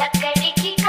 लकड़ी की